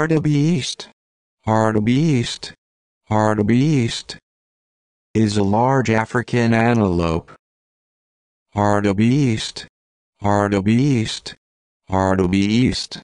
Hard Beast, Hard Beast, Hard Beast. Is a large African antelope. Hard Beast, Hard Beast, Hard Beast.